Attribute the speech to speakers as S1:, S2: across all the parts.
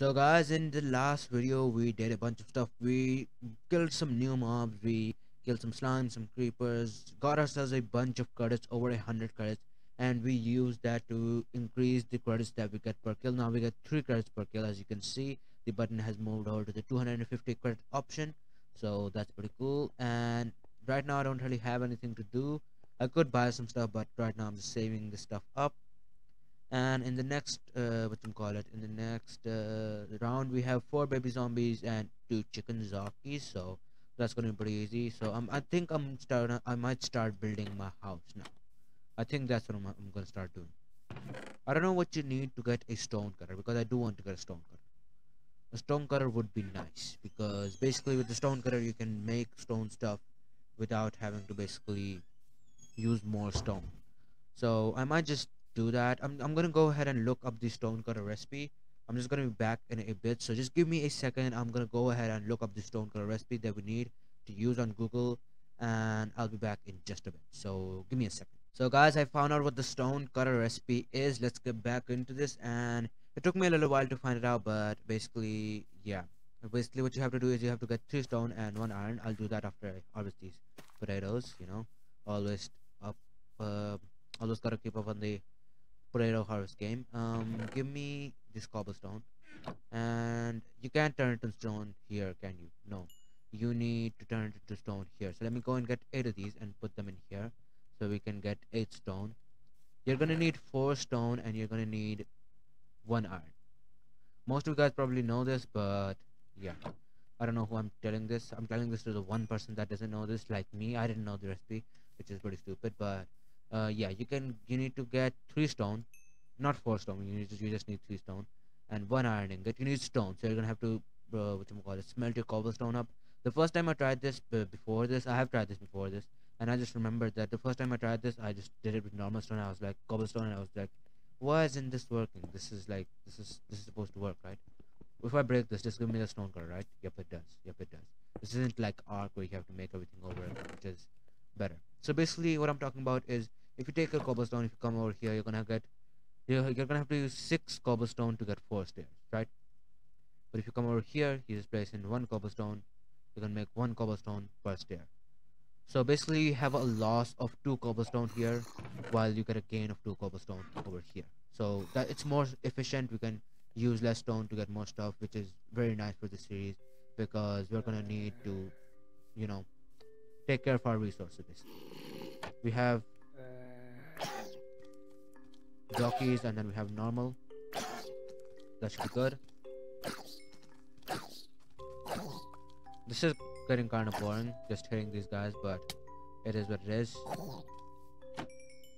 S1: So guys, in the last video we did a bunch of stuff. We killed some new mobs, we killed some slime, some creepers, got ourselves a bunch of credits, over a hundred credits, and we used that to increase the credits that we get per kill. Now we get three credits per kill as you can see. The button has moved over to the 250 credit option. So that's pretty cool. And right now I don't really have anything to do. I could buy some stuff, but right now I'm just saving the stuff up and in the next uh, what you call it in the next uh, round we have four baby zombies and two chicken zombies so that's gonna be pretty easy. So um, I think I'm starting I might start building my house now. I think that's what I'm, I'm gonna start doing. I don't know what you need to get a stone cutter because I do want to get a stone cutter. A stone cutter would be nice because basically with the stone cutter you can make stone stuff without having to basically use more stone. So I might just do that. I'm, I'm gonna go ahead and look up the stone cutter recipe. I'm just gonna be back in a bit. So just give me a second. I'm gonna go ahead and look up the stone cutter recipe that we need to use on Google and I'll be back in just a bit. So give me a second. So guys I found out what the stone cutter recipe is. Let's get back into this. And it took me a little while to find it out but basically yeah. Basically what you have to do is you have to get three stone and one iron. I'll do that after I harvest these potatoes you know. Always up uh, always gotta keep up on the potato harvest game. Um give me this cobblestone. And you can't turn it to stone here can you? No. You need to turn it to stone here. So let me go and get eight of these and put them in here so we can get eight stone. You're gonna need four stone and you're gonna need one iron. Most of you guys probably know this but yeah. I don't know who i'm telling this. I'm telling this to the one person that doesn't know this like me. I didn't know the recipe which is pretty stupid but uh, yeah you can you need to get three stone not four stone you, just, you just need three stone and one iron ingot you need stone. So you're gonna have to uh, what call it smelt your cobblestone up. The first time i tried this before this i have tried this before this and i just remembered that the first time i tried this i just did it with normal stone. I was like cobblestone and i was like why isn't this working? This is like this is this is supposed to work right? If i break this just give me the stone color right? Yep it does. Yep it does. This isn't like ark where you have to make everything over again which is better. So basically what i'm talking about is if you take a cobblestone if you come over here you're gonna get you're, you're gonna have to use six cobblestone to get four stairs right? But if you come over here you just place in one cobblestone you can make one cobblestone per stair. So basically you have a loss of two cobblestone here while you get a gain of two cobblestone over here. So that it's more efficient we can use less stone to get more stuff which is very nice for the series because we're gonna need to you know take care of our resources we have jockeys and then we have normal. That should be good. This is getting kind of boring just hitting these guys but it is what it is.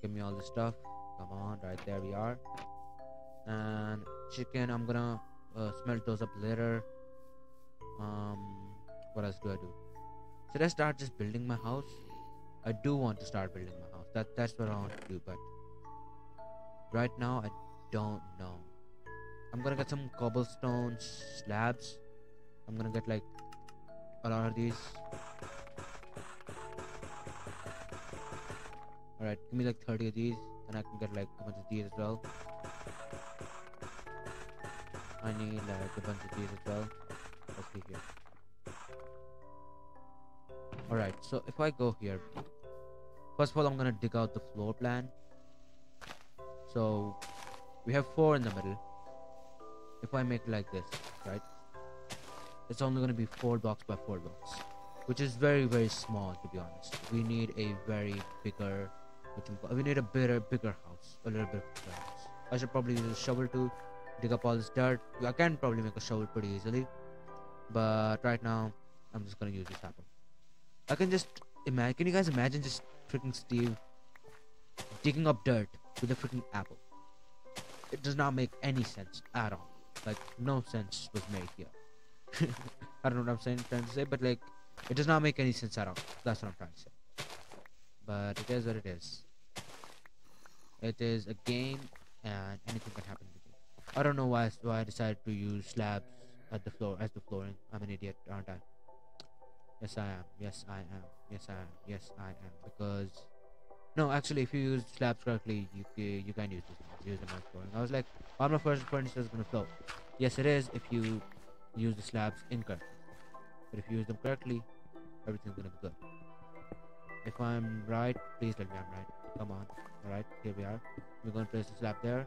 S1: Give me all the stuff. Come on right there we are. And chicken i'm gonna uh, smelt those up later. Um what else do i do? Should i start just building my house? I do want to start building my house. That that's what i want to do but right now I don't know. I'm gonna get some cobblestone slabs. I'm gonna get like a lot of these. Alright give me like 30 of these and I can get like a bunch of these as well. I need like a bunch of these as well. Let's see here. Alright so if I go here first of all I'm gonna dig out the floor plan so we have four in the middle. If I make like this right? It's only going to be four blocks by four blocks which is very very small to be honest. We need a very bigger we need a bigger bigger house a little bit bigger house. I should probably use a shovel to dig up all this dirt. I can probably make a shovel pretty easily but right now I'm just gonna use this apple. I can just imagine can you guys imagine just freaking Steve digging up dirt with a freaking apple. It does not make any sense at all. Like, no sense was made here. I don't know what I'm saying, trying to say, but like, it does not make any sense at all. That's what I'm trying to say. But it is what it is. It is a game, and anything can happen. I don't know why why I decided to use slabs at the floor as the flooring. I'm an idiot, aren't I? Yes, I am. Yes, I am. Yes, I am. Yes, I am. Because no, actually, if you use slabs correctly, you you can use this. Use them as flooring. I was like, my first furniture is gonna flow. Yes, it is if you use the slabs incorrectly. But if you use them correctly, everything's gonna be good. If I'm right, please tell me I'm right. Come on. Alright, here we are. We're gonna place the slab there.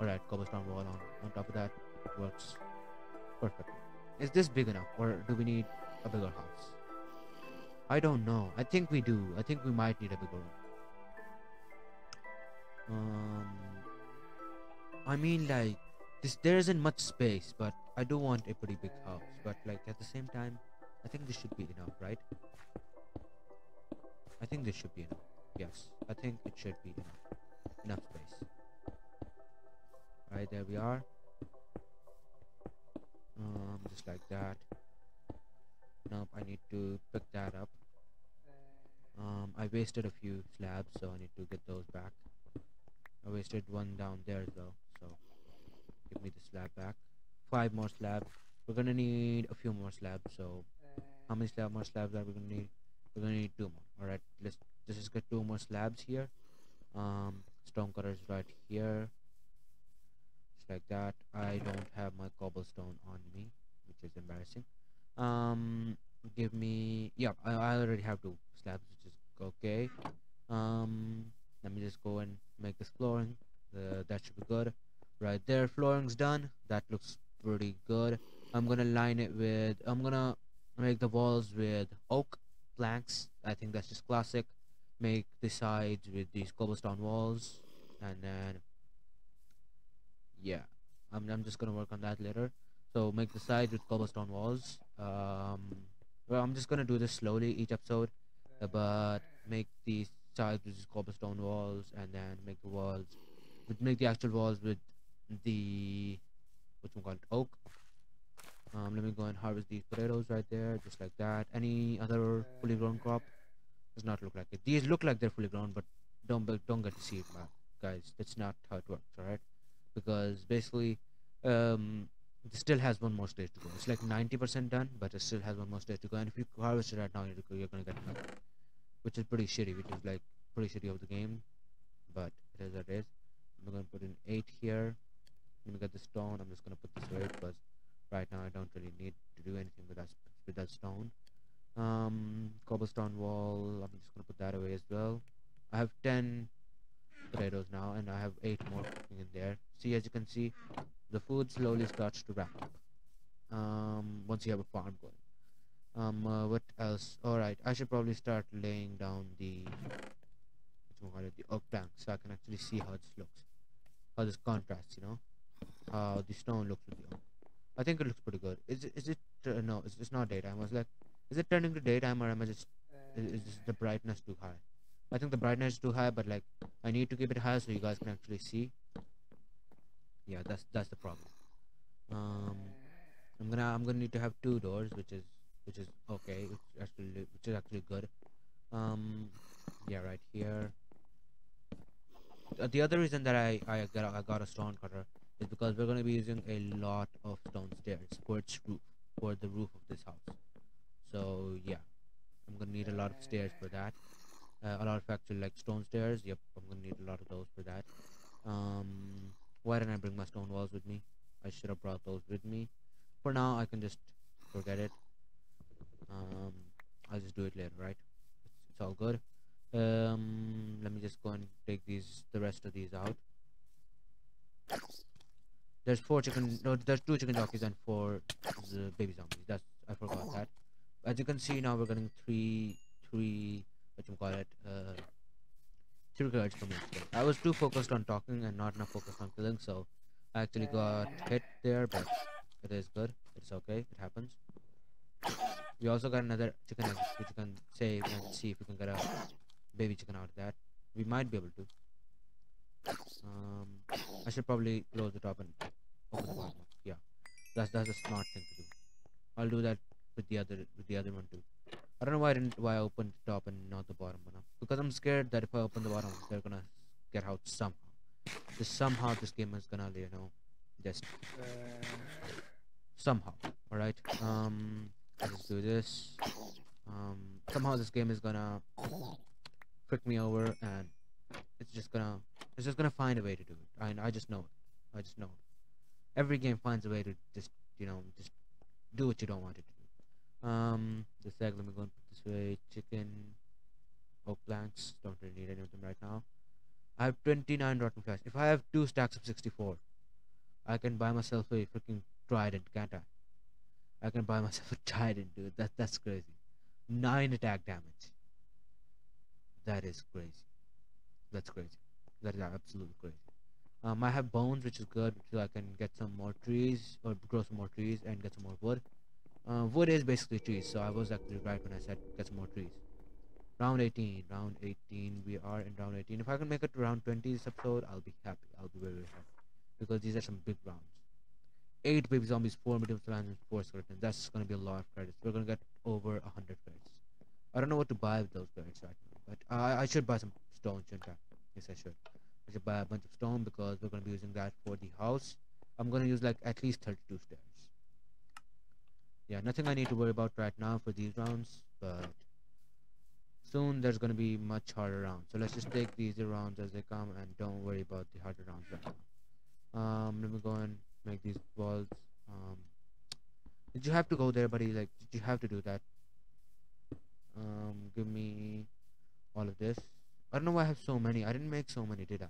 S1: Alright, cobblestone wall on, on top of that. Works perfect. Is this big enough or do we need a bigger house? I don't know. I think we do. I think we might need a bigger one. Um, I mean, like, this there isn't much space, but I do want a pretty big house. But like at the same time, I think this should be enough, right? I think this should be enough. Yes, I think it should be enough. Enough space. Right there we are. Um, just like that. Nope, I need to pick that up. Um, I wasted a few slabs, so I need to get those back. I wasted one down there though, so give me the slab back. Five more slabs. We're gonna need a few more slabs, so how many slab more slabs are we gonna need? We're gonna need two more. Alright, let's let's just get two more slabs here. Um stone cutters right here. Just like that. I don't have my cobblestone on me, which is embarrassing. Um give me yeah, I, I already have two slabs, which is okay. Um let me just go and make this flooring. Uh, that should be good. Right there flooring's done. That looks pretty good. I'm gonna line it with i'm gonna make the walls with oak planks. I think that's just classic. Make the sides with these cobblestone walls. And then yeah i'm, I'm just gonna work on that later. So make the sides with cobblestone walls. Um well i'm just gonna do this slowly each episode uh, but make these sides with cobblestone walls and then make the walls with make the actual walls with the what's called oak. Um let me go and harvest these potatoes right there just like that. Any other fully grown crop? Does not look like it. These look like they're fully grown but don't don't get to see it man guys. That's not how it works all right because basically um it still has one more stage to go. It's like 90 percent done but it still has one more stage to go. And if you harvest it right now you're, gonna get which is pretty shitty which is like pretty shitty of the game but it is what it is. I'm gonna put in eight here. I'm gonna get the stone. I'm just gonna put this away because right now i don't really need to do anything with that with that stone. Um cobblestone wall i'm just gonna put that away as well. I have 10 potatoes now and i have eight more cooking in there. See as you can see the food slowly starts to ramp up um once you have a farm going. Um uh, what else? All right i should probably start laying down the the oak plank so i can actually see how this looks how this contrasts you know how the stone looks with the oak. I think it looks pretty good. Is it is it uh, no it's, it's not daytime. I was like is it turning to daytime or am i just is, is the brightness too high? I think the brightness is too high but like i need to keep it high so you guys can actually see yeah that's that's the problem. Um i'm gonna i'm gonna need to have two doors which is which is okay which actually which is actually good. Um yeah right here. Uh, the other reason that I I got I got a stone cutter is because we're gonna be using a lot of stone stairs for its roof for the roof of this house. So yeah I'm gonna need a lot of stairs for that. Uh, a lot of actually like stone stairs. Yep I'm gonna need a lot of those for that. Um why didn't I bring my stone walls with me? I should have brought those with me. For now I can just forget it. Um I'll just do it later right? It's, it's all good. Um let me just go and take these the rest of these out. There's four chicken no there's two chicken jockeys and four baby zombies. That's i forgot that. As you can see now we're getting three three what you call it three cards from i was too focused on talking and not enough focused on killing so i actually got hit there but it is good it's okay it happens we also got another chicken egg which you can save and see if we can get a baby chicken out of that. We might be able to. Um, I should probably close the top and open the bottom. Yeah, that's that's a smart thing to do. I'll do that with the other with the other one too. I don't know why I didn't why I opened the top and not the bottom one. Because I'm scared that if I open the bottom, they're gonna get out somehow. Just somehow this game is gonna you know just somehow. All right. Um, let's do this. Um, somehow this game is gonna trick me over and it's just gonna it's just gonna find a way to do it and I just know it I just know it every game finds a way to just you know just do what you don't want it to do. Um, this egg. Let me go and put this way. Chicken, oak planks. Don't really need any of them right now. I have 29 rotten flesh. If I have two stacks of 64, I can buy myself a freaking trident, can't I? I can buy myself a trident, dude. That that's crazy. Nine attack damage. That is crazy. That's crazy. That is absolutely crazy. Um, I have bones, which is good, so I can get some more trees or grow some more trees and get some more wood. Uh, wood is basically trees, so I was actually right when I said get some more trees. Round 18, round 18, we are in round 18. If I can make it to round 20 this episode, I'll be happy. I'll be very, very happy because these are some big rounds. Eight baby zombies, four medium skeletons, and four skeletons. That's gonna be a lot of credits. We're gonna get over a hundred credits. I don't know what to buy with those credits right now, but I, I should buy some stone, shouldn't I? Yes, I should. I should buy a bunch of stone because we're gonna be using that for the house. I'm gonna use like at least 32 stairs. Yeah, nothing I need to worry about right now for these rounds, but soon there's gonna be much harder rounds. So let's just take these rounds as they come and don't worry about the harder rounds right now. Um, let me go and make these balls. Um, did you have to go there, buddy? Like, did you have to do that? Um, give me all of this. I don't know why I have so many. I didn't make so many, did I?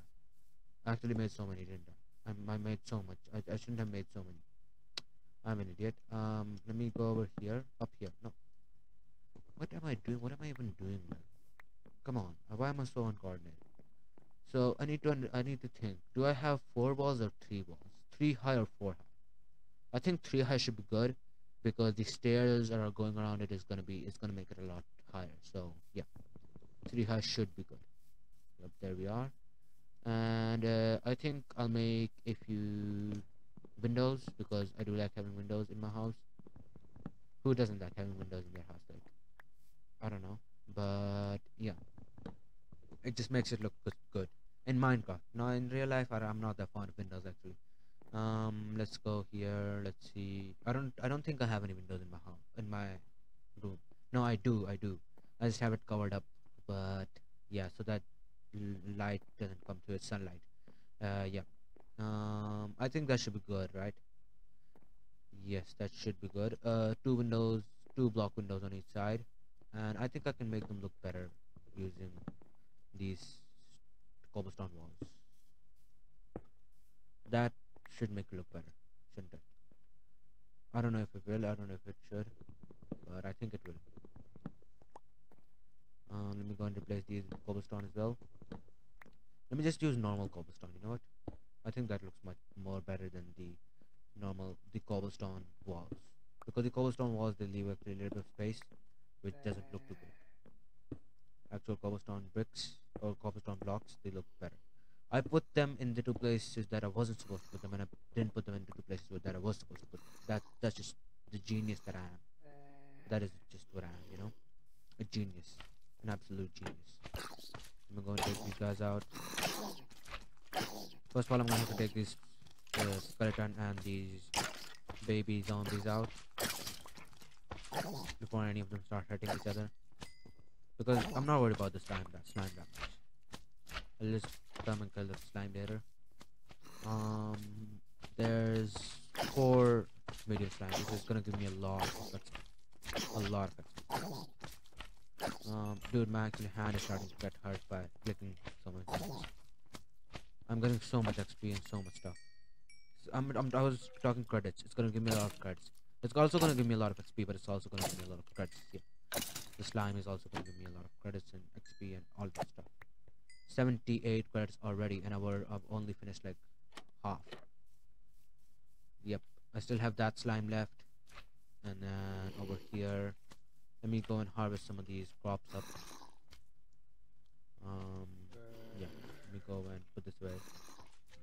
S1: I actually made so many, didn't I? I, I made so much. I, I shouldn't have made so many. I'm an idiot. Um, let me go over here. Up here. No. What am I doing? What am I even doing? Man? Come on. Why am I so uncoordinated? So I need to I need to think. Do I have four balls or three balls? Three high or four high? I think three high should be good because the stairs that are going around it is gonna be it's gonna make it a lot higher. So yeah, three high should be good. Yep, there we are. And uh, I think I'll make a few windows because I do like having windows in my house. Who doesn't like having windows in their house? Like, I don't know, but yeah, it just makes it look good. good. In Minecraft, now in real life, I'm not that fond of windows actually. Um, let's go here. Let's see. I don't. I don't think I have any windows in my house, in my room. No, I do. I do. I just have it covered up, but yeah, so that light doesn't come through. it sunlight uh yeah um i think that should be good right? Yes that should be good. Uh two windows two block windows on each side. And i think i can make them look better using these cobblestone walls. That should make it look better shouldn't it? I don't know if it will i don't know if it should but i think it will. Um, let me go and replace these cobblestone as well. Let me just use normal cobblestone you know what I think that looks much more better than the normal the cobblestone walls. Because the cobblestone walls they leave a little bit of space which doesn't look too good. Actual cobblestone bricks or cobblestone blocks they look better. I put them in the two places that I wasn't supposed to put them and I didn't put them in the two places that I was supposed to put them. that that's just the genius that I am. That is just what I am you know? A genius. An absolute genius. I'm going to take these guys out. First of all, I'm to have to take this uh, skeleton and these baby zombies out before any of them start hurting each other. Because I'm not worried about the slime that slime damage. I'll just come and kill the slime later. Um, there's four medium slime, which is gonna give me a lot of. A lot of. Um, dude, my actually hand is starting to get hurt by clicking so much. I'm getting so much XP and so much stuff. So I'm, I'm, I was talking credits. It's gonna give me a lot of credits. It's also gonna give me a lot of XP, but it's also gonna give me a lot of credits. Yeah. The slime is also gonna give me a lot of credits and XP and all that stuff. 78 credits already, and I've, I've only finished like half. Yep, I still have that slime left. And then over here, let me go and harvest some of these crops up. Um, me go and put this.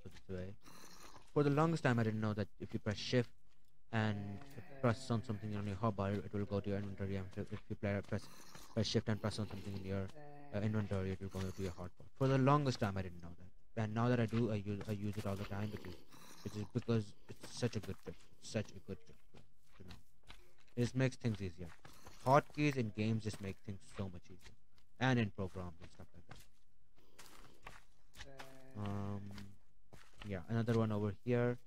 S1: Put this. For the longest time, I didn't know that if you press shift and press on something on your hotbar, it will go to your inventory. And if you press press shift and press on something in your uh, inventory, it will go to your hotbar. For the longest time, I didn't know that, and now that I do, I use I use it all the time because because it's such a good trick. Such a good trick. You know, it makes things easier hotkeys in games just make things so much easier and in programs and stuff like um yeah another one over here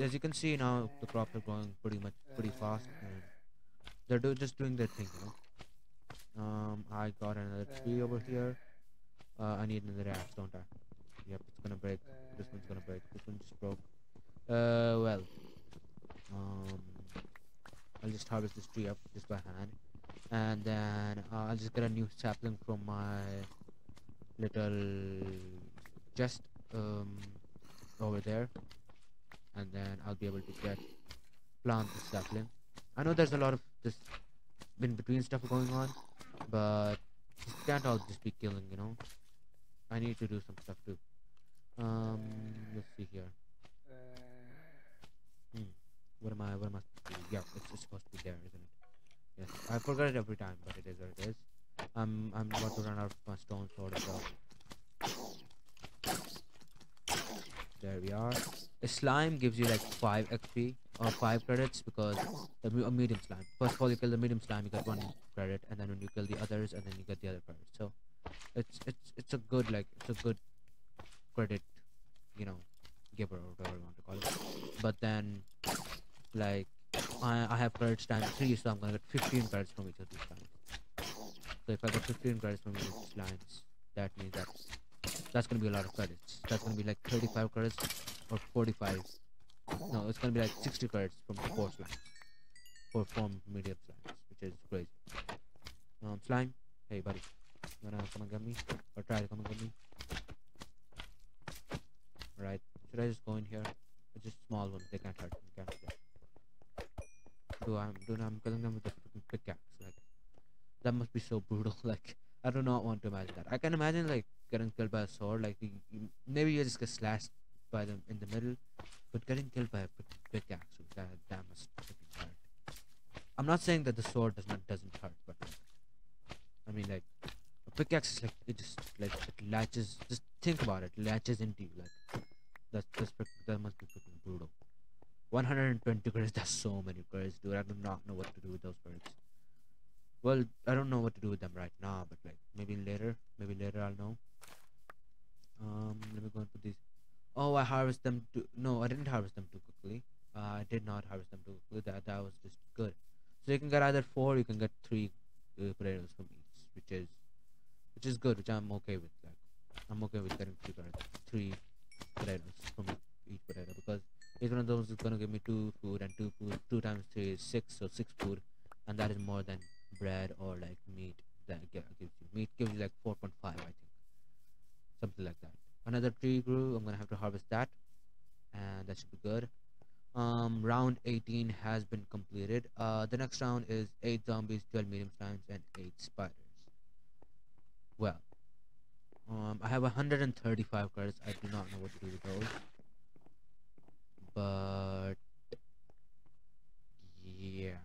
S1: as you can see now, the crops are growing pretty much pretty fast, and they're do, just doing their thing, you know. Um, I got another tree over here. Uh, I need another axe, don't I? Yep, it's gonna break. This one's gonna break. This one just broke. Uh, well. Um, I'll just harvest this tree up just by hand, and then uh, I'll just get a new sapling from my little chest um over there, and then I'll be able to get plant the sapling. I know there's a lot of this in between stuff going on, but it can't all just be killing, you know. I need to do some stuff too. Um, let's see here. Hmm. What am I? What am I? supposed to do? Yeah, it's, it's supposed to be there, isn't it? Yes. I forget it every time, but it is what it is. I'm I'm about to run out of my stone sword as well. There we are. A slime gives you like 5 XP or 5 credits because the a medium slime. First of all, you kill the medium slime, you get 1 credit, and then when you kill the others, and then you get the other credit. So it's it's it's a good like it's a good credit, you know, giver or whatever you want to call it. But then, like, I I have credits times 3, so I'm gonna get 15 credits from each of these slimes. So if I get 15 credits from each slimes, that means that that's gonna be a lot of credits. That's gonna be like 35 credits or 45. No, it's gonna be like 60 credits from the four slimes. For form medium slimes, which is crazy. Um, slime, hey buddy, you wanna come and get me? Or try to come and get me? Alright, should I just go in here? It's just small ones, they can't hurt me, can't they? Do I'm doing I'm killing them with a freaking pickaxe, like that must be so brutal, like I do not want to imagine that. I can imagine like getting killed by a sword, like you, you, maybe you just get slashed by them in the middle, but getting killed by a pick- pickaxe, that that must freaking. I'm not saying that the sword does not doesn't hurt, but I mean like a pickaxe is like it just like it latches. Just think about it, latches into you like that's that's that must be freaking brutal. 120 credits, that's so many credits, dude. I do not know what to do with those credits. Well, I don't know what to do with them right now, but like maybe later, maybe later I'll know. Um, let me go and put these. Oh, I harvest them too. No, I didn't harvest them too quickly. Uh, I did not harvest them too quickly. That that was just good. So you can get either four, you can get three uh, potatoes from each, which is which is good, which I'm okay with. Like I'm okay with getting three potatoes, three potatoes from each, potato because each one of those is gonna give me two food, and two food, two times three is six, so six food, and that is more than bread or like meat that gives you. Meat gives you like 4.5, I think, something like that. Another tree grew. I'm gonna have to harvest that, and that should be good. Um, round 18 has been completed. Uh, the next round is eight zombies, 12 medium slimes, and eight spiders. Well, um, I have 135 credits. I do not know what to do with those, but yeah.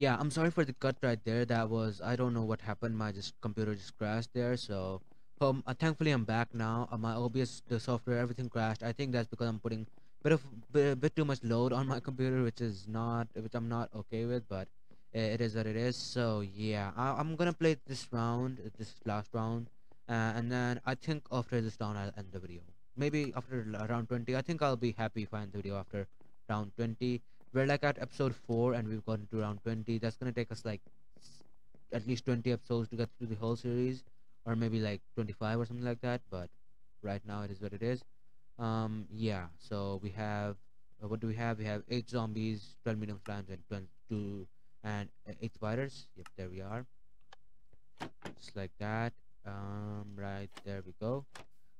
S1: Yeah, I'm sorry for the cut right there. That was I don't know what happened. My just computer just crashed there. So, um, uh, thankfully I'm back now. Uh, my OBS, the software, everything crashed. I think that's because I'm putting bit of bit, bit too much load on my computer, which is not which I'm not okay with. But it is what it is. So yeah, I, I'm gonna play this round, uh, this last round, uh, and then I think after this round I'll end the video. Maybe after l- round 20. I think I'll be happy if I end the video after round 20 we're like at episode 4 and we've gotten to round 20 that's gonna take us like at least 20 episodes to get through the whole series or maybe like 25 or something like that but right now it is what it is. Um yeah so we have uh, what do we have? We have 8 zombies 12 medium slimes and 22 and uh, 8 spiders yep there we are. Just like that. Um right there we go.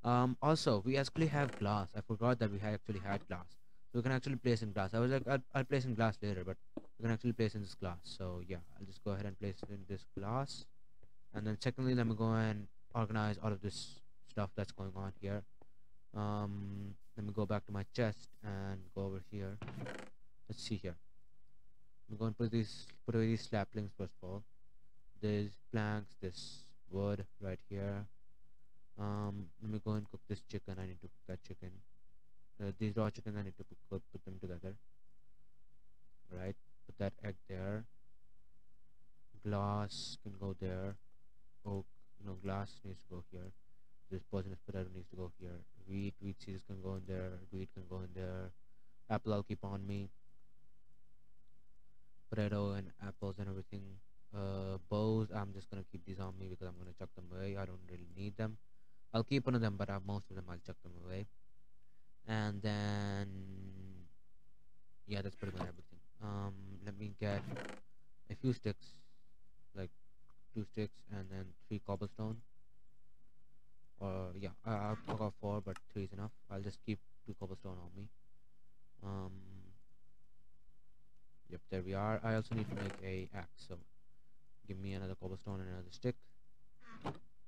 S1: Um also we actually have glass. I forgot that we had actually had glass. So we can actually place in glass. I was like I'll, I'll place in glass later but we can actually place in this glass. So yeah i'll just go ahead and place in this glass and then secondly let me go and organize all of this stuff that's going on here. Um let me go back to my chest and go over here. Let's see here. I'm going to put these put away these saplings first of all. There's planks this wood right here. Um let me go and cook this chicken. I need to cook that chicken. Uh, these raw chickens I need to put, put put them together. Right, put that egg there. Glass can go there. Oak, no, glass needs to go here. This poisonous potato needs to go here. Wheat, wheat seeds can go in there. Wheat can go in there. Apple i'll keep on me. Potato and apples and everything. Uh, bows, I'm just gonna keep these on me because I'm gonna chuck them away. I don't really need them. I'll keep one of them, but uh, most of them I'll chuck them away. And then, yeah, that's pretty much everything. Um, let me get a few sticks, two sticks, and then three cobblestone. Or yeah, I, I got four, but three is enough. I'll just keep two cobblestone on me. Um, yep, there we are. I also need to make a axe, so give me another cobblestone and another stick.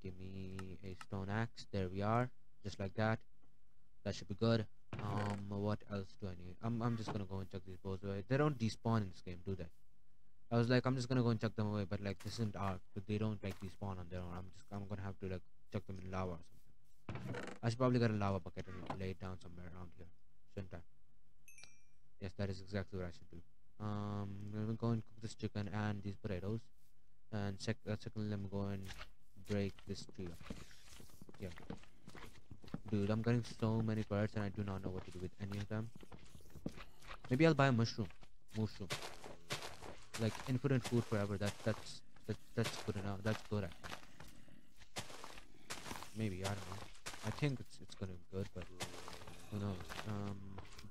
S1: Give me a stone axe. There we are, just like that. That should be good. Um, what else do I need? I'm I'm just gonna go and chuck these bows away. They don't despawn in this game, do they? I was like, I'm just gonna go and chuck them away, but like this isn't ARK, but they don't like respawn on their own. I'm just I'm gonna have to like chuck them in lava or something. I should probably get a lava bucket and lay it down somewhere around here, shouldn't I? Yes, that is exactly what I should do. Um, I'm gonna go and cook this chicken and these potatoes, and sec uh, secondly, I'm going break this tree up. Yeah. Dude, I'm getting so many birds and I do not know what to do with any of them. Maybe I'll buy a mooshroom. Mooshroom. Like infinite food forever. That that's that, that's good enough. That's good. Actually. Maybe I don't know. I think it's it's gonna be good, but who knows? Um,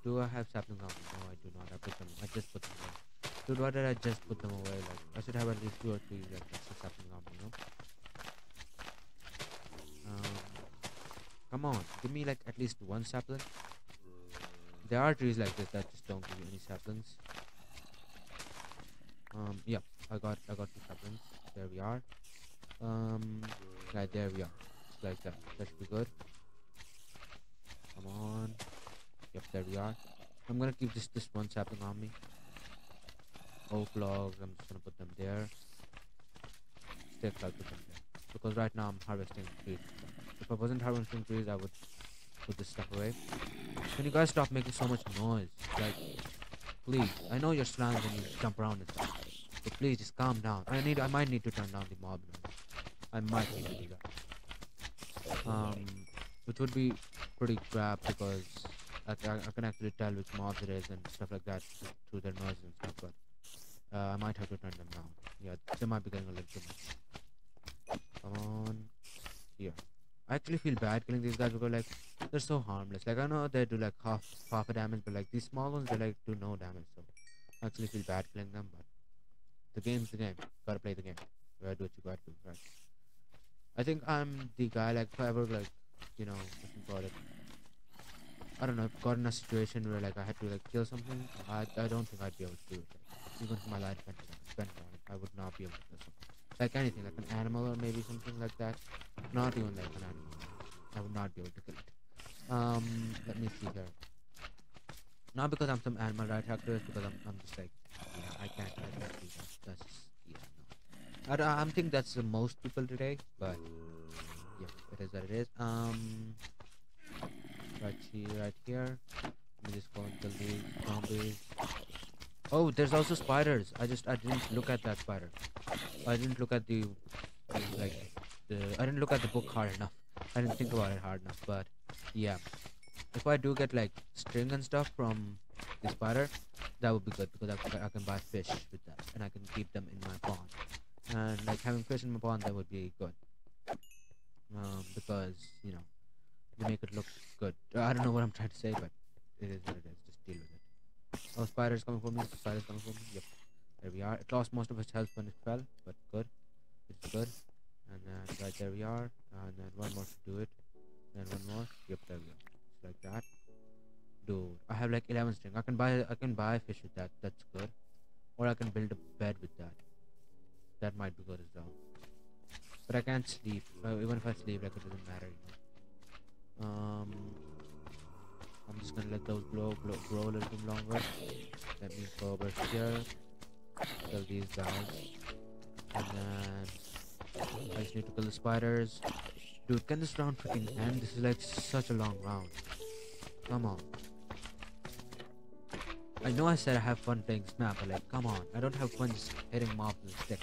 S1: do I have saplings on? No, I do not. I put them. I just put them away. Dude, why did I just put them away? Like I should have at least two or three like extra saplings on me, you know? Um, come on, give me like at least one sapling. There are trees like this that just don't give you any saplings. Um, yeah, I got I got two saplings. There we are. Um, right there we are. Like that. That should be good. Come on. Yep, there we are. I'm gonna keep just this one sapling on me. Oak logs, I'm just gonna put them there. Sticks, I'll put them there. Because right now I'm harvesting trees. If I wasn't harvesting trees, I would put this stuff away. Can you guys stop making so much noise? Like, please. I know you're slang when you jump around and stuff. But please, just calm down. I need, I might need to turn down the mob noise. I might need to do that. Um, which would be pretty crap because I, I, I can actually tell which mobs it is and stuff like that through their noise and stuff. But uh, I might have to turn them down. Yeah, they might be getting a little too much. Come on. Here. I actually feel bad killing these guys because like they're so harmless. Like I know they do like half half a damage, but like these small ones they like do no damage. So I actually feel bad killing them, but the game's the game. Gotta play the game. Gotta do what you gotta do, right? I think I'm the guy like forever like you know you call it. I don't know, got in a situation where like I had to like kill something, I I don't think I'd be able to do it. Like, even if my life went on, I would not be able to do something. Like anything, like an animal or maybe something like that. Not even like an animal. I would not be able to kill it. Um, let me see here. Not because I'm some animal rights activist, because I'm, I'm just like, yeah, I can't, I can't do that. That's, yeah, no. I, don't- I think that's the most people today, but yeah, it is what it is. Um, right here, right here. Let me just go and zombies. Oh, there's also spiders. I just, I didn't look at that spider. I didn't look at the, like, the, I didn't look at the book hard enough. I didn't think about it hard enough, but yeah. If I do get like string and stuff from the spider, that would be good because I, can- I can buy fish with that and I can keep them in my pond. And like having fish in my pond, that would be good. Um, because you know, you make it look good. I don't know what I'm trying to say, but it is what it is. Just deal with it. Oh, spiders coming for me. Spiders coming for me. Yep. There we are. It lost most of its health when it fell, but good. It's good. And then right there we are. And then one more to do it. Then one more. Yep, there we go. Just like that. Dude, I have like 11 string. I can buy I can buy fish with that. That's good. Or I can build a bed with that. That might be good as well. But I can't sleep. Uh, even if I sleep, like it doesn't matter, you know. Um, I'm just gonna let those grow, grow, grow a little bit longer. Let me go over here. Kill these guys. And then I just need to kill the spiders. Dude, can this round freaking end? This is like such a long round. Come on. I know I said I have fun playing Snap, but like, come on. I don't have fun just hitting mobs with a stick.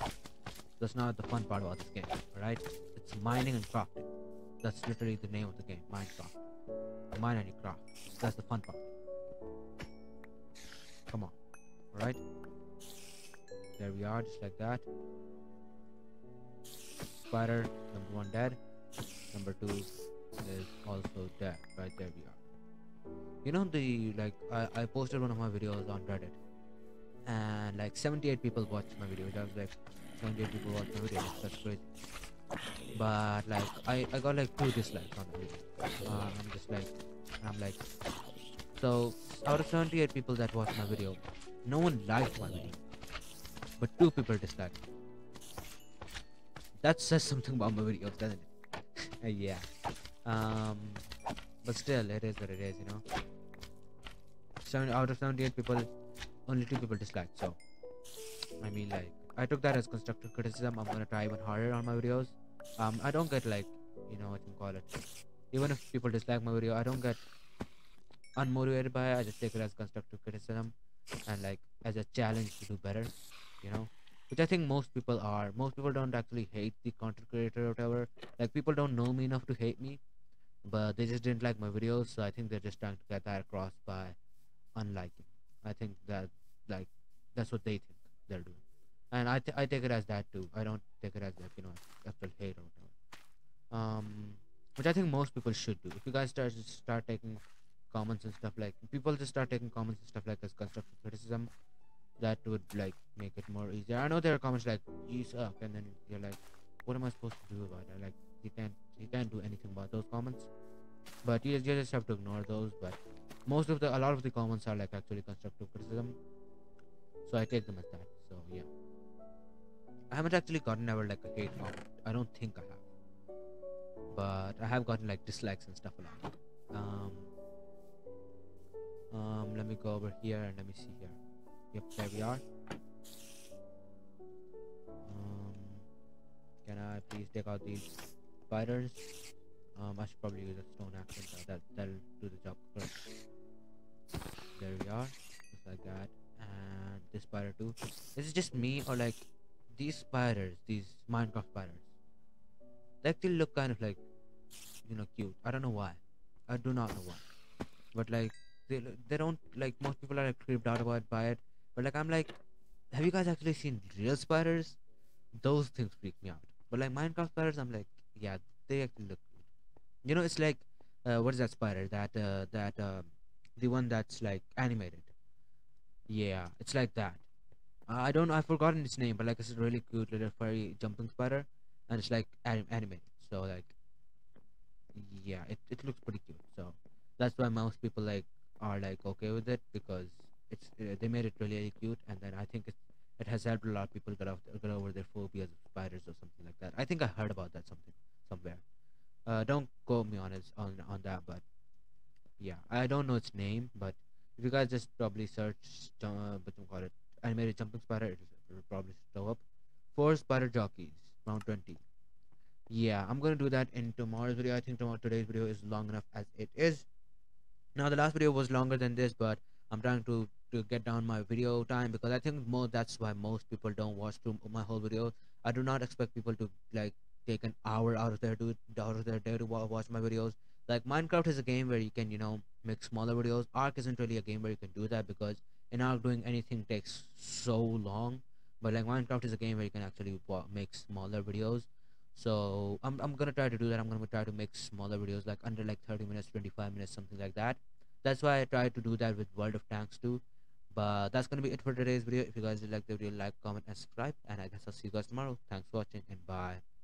S1: That's not the fun part about this game, alright? It's mining and crafting. That's literally the name of the game, Minecraft. Mine and you craft. That's the fun part. come on all right there we are just like that spider number one dead number two is also dead right there we are you know the like I, I posted one of my videos on reddit. And like 78 people watched my video. That was like 78 people watched my video. That's crazy. But like I, I got like two dislikes on the video. Uh, i'm just like i'm like so out of 78 people that watched my video no one liked my video. But two people disliked that says something about my videos doesn't it? Yeah. Um but still it is what it is you know seven out of 78 people only two people disliked so i mean like i took that as constructive criticism. I'm gonna try even harder on my videos. Um i don't get like you know what you call it. Even if people dislike my video i don't get unmotivated by it. I just take it as constructive criticism and like as a challenge to do better you know? Which i think most people are. Most people don't actually hate the content creator or whatever. Like people don't know me enough to hate me but they just didn't like my videos so i think they're just trying to get that across by unliking i think that like that's what they think they're doing. And i, I take it as that too. I don't take it as like you know actual hate or whatever. Um which i think most people should do. If you guys start start taking comments and stuff like people just start taking comments and stuff like as constructive criticism that would like make it more easier. I know there are comments like you suck and then you're like what am i supposed to do about it? Like you can't you can't do anything about those comments. But you, you just have to ignore those but most of the a lot of the comments are like actually constructive criticism. So i take them as that. So yeah. I haven't actually gotten ever like a hate comment i don't think i have. But i have gotten like dislikes and stuff a lot. Um um let me go over here and let me see here. Yep there we are. Um can i please take out these spiders? Um i should probably use a stone axe and that that'll do the job first there we are. Just like that. And this spider too. Is it just me or like these spiders these minecraft spiders? They actually look kind of like you know cute. I don't know why. I do not know why. But like they they don't like most people are like creeped out about by it. But like i'm like have you guys actually seen real spiders? Those things freak me out. But like minecraft spiders i'm like yeah they actually look cute you know it's like uh, what is that spider? That uh, that uh, the one that's like animated. Yeah it's like that. Uh, i don't know i've forgotten its name but like it's a really cute little furry jumping spider and it's like anim- animated. So like yeah it, it looks pretty cute. So that's why most people like are like okay with it because it's uh, they made it really, really cute and then i think it it has helped a lot of people get off get over their phobias of spiders or something like that. I think i heard about that something somewhere. Uh don't quote me on it on on that but yeah i don't know its name but if you guys just probably search uh, what you call it animated jumping spider it will probably show up. Four spider jockeys round 20 yeah i'm gonna do that in tomorrow's video. I think tomorrow today's video is long enough as it is. Now the last video was longer than this but i'm trying to to get down my video time because i think more that's why most people don't watch through my whole video. I do not expect people to like take an hour out of their do out of their day to watch my videos like minecraft is a game where you can you know make smaller videos. ARK isn't really a game where you can do that because in ARK doing anything takes so long. But like minecraft is a game where you can actually make smaller videos. So I'm, I'm gonna try to do that. I'm gonna try to make smaller videos like under like 30 minutes 25 minutes something like that. That's why i try to do that with world of tanks too. But that's gonna be it for today's video. If you guys did like the video like comment and subscribe. And i guess i'll see you guys tomorrow. Thanks for watching and bye